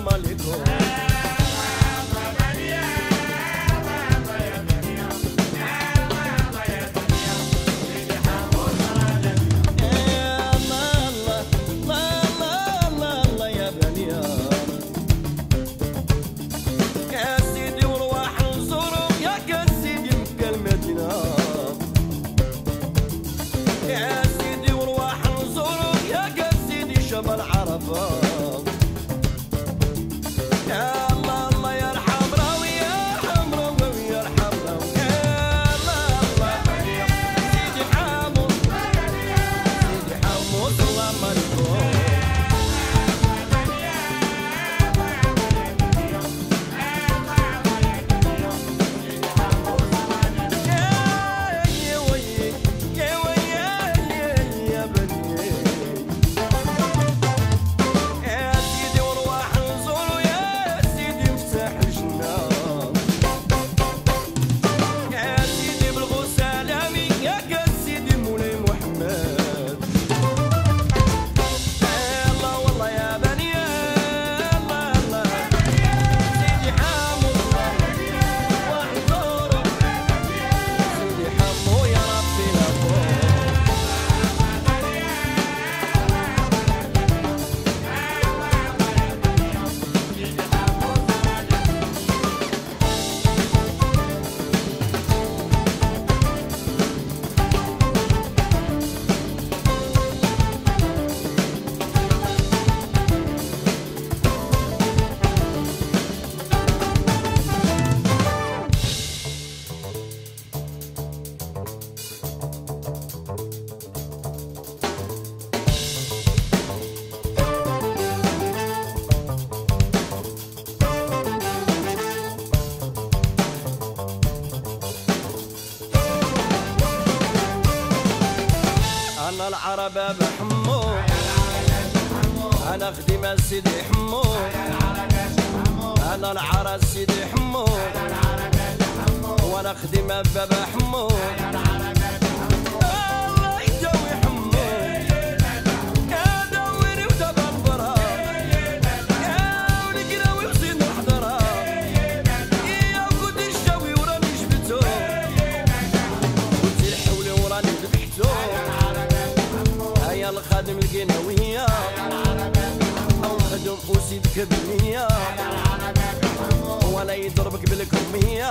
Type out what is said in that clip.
mama my money. بابا حمو. أنا خدمة سيدي حمو. أنا العرس سيدي حمو. وأنا خدمة بابا حمو. العدم القناوية عندهم فوسي ذكر بالنية. ولا يضربك بالكمية